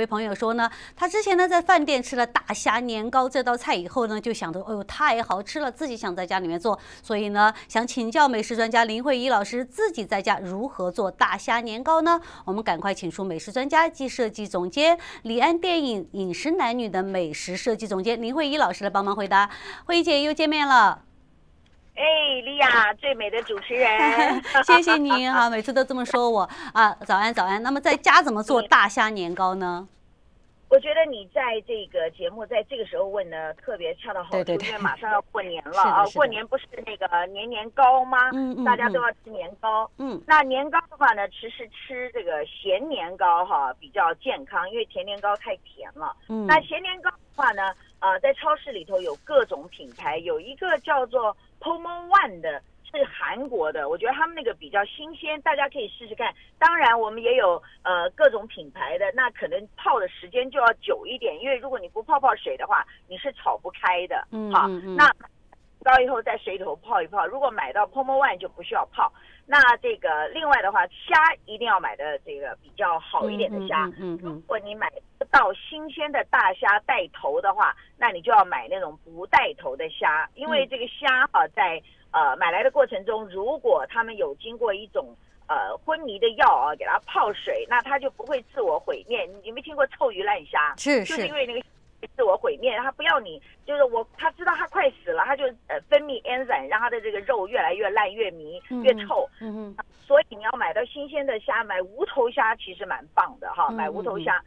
位朋友说呢，他之前呢在饭店吃了大虾年糕这道菜以后呢，就想着，哎呦太好吃了，自己想在家里面做，所以呢想请教美食专家林慧仪老师，自己在家如何做大虾年糕呢？我们赶快请出美食专家及设计总监李安电影饮食男女的美食设计总监林慧仪老师来帮忙回答。慧仪姐又见面了。哎，莉亚，最美的主持人，谢谢您哈，每次都这么说我啊，早安早安。那么在家怎么做大虾年糕呢？我觉得你在这个节目在这个时候问呢，特别恰到好处，因为马上要过年了 啊。过年不是那个年年糕吗？嗯嗯。大家都要吃年糕。嗯。那年糕的话呢，其实吃这个咸年糕哈比较健康，因为甜年糕太甜了。嗯。那咸年糕的话呢，呃，在超市里头有各种品牌，有一个叫做 Pomo One 的。是韩国的，我觉得他们那个比较新鲜，大家可以试试看。当然，我们也有呃各种品牌的，那可能泡的时间就要久一点，因为如果你不泡泡水的话，你是炒不开的。嗯，好，那高以后在水里头泡一泡。如果买到 Pomo One 就不需要泡。那这个另外的话，虾一定要买的这个比较好一点的虾。嗯嗯。如果你买不到新鲜的大虾带头的话，那你就要买那种不带头的虾，因为这个虾哈在。呃，买来的过程中，如果他们有经过一种呃昏迷的药啊，给它泡水，那它就不会自我毁灭。你有没有听过臭鱼烂虾？是是，就是因为那个自我毁灭，它不要你，就是我，他知道它快死了，它就呃分泌 enzyme，让它的这个肉越来越烂、越迷、越臭。嗯嗯。所以你要买到新鲜的虾，买无头虾其实蛮棒的哈，买无头虾。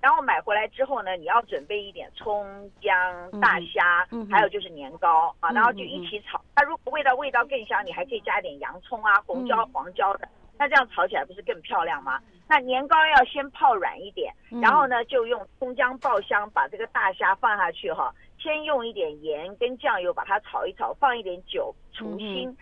然后买回来之后呢，你要准备一点葱、姜、大虾，还有就是年糕啊，然后就一起炒。它如果味道味道更香，你还可以加一点洋葱啊、红椒、黄椒的，那这样炒起来不是更漂亮吗？那年糕要先泡软一点，然后呢，就用葱姜爆香，把这个大虾放下去哈，先用一点盐跟酱油把它炒一炒，放一点酒除腥。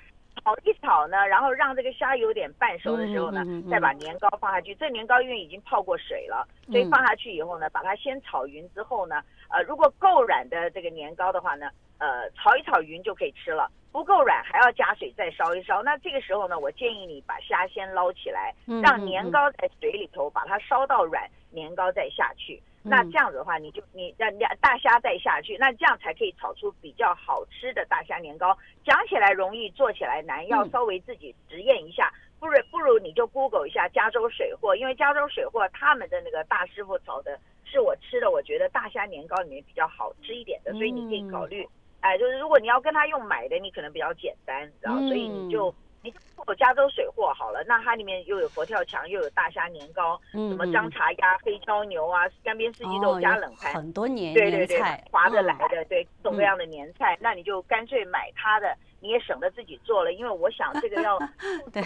炒一炒呢，然后让这个虾有点半熟的时候呢，再把年糕放下去。这年糕因为已经泡过水了，所以放下去以后呢，把它先炒匀之后呢，呃，如果够软的这个年糕的话呢，呃，炒一炒匀就可以吃了。不够软还要加水再烧一烧。那这个时候呢，我建议你把虾先捞起来，让年糕在水里头把它烧到软，年糕再下去。那这样子的话，你就你让两大虾再下去，那这样才可以炒出比较好吃的大虾年糕。讲起来容易，做起来难，要稍微自己实验一下。不如不如你就 Google 一下加州水货，因为加州水货他们的那个大师傅炒的是我吃的，我觉得大虾年糕里面比较好吃一点的，所以你可以考虑。哎，就是如果你要跟他用买的，你可能比较简单，然后所以你就。你就做加州水货好了，那它里面又有佛跳墙，又有大虾年糕，什么张茶鸭、黑椒牛啊，干煸四季豆加冷盘，很多年对对对，划得来的，对各种各样的年菜，那你就干脆买它的。你也省得自己做了，因为我想 这个要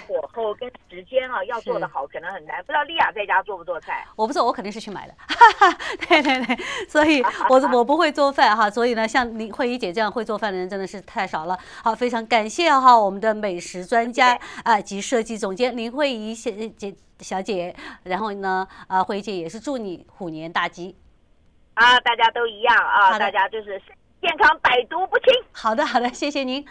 火候跟时间啊，要做得好可能很难。不知道丽亚在家做不做菜？我不做，我肯定是去买的。对对对，所以 我我不会做饭哈，所以呢，像林慧仪姐这样会做饭的人真的是太少了。好，非常感谢哈我们的美食专家啊及设计总监林慧仪姐姐小姐。然后呢，啊慧仪姐也是祝你虎年大吉。啊，大家都一样啊，大家就是健康百毒不侵。好的好的，谢谢您。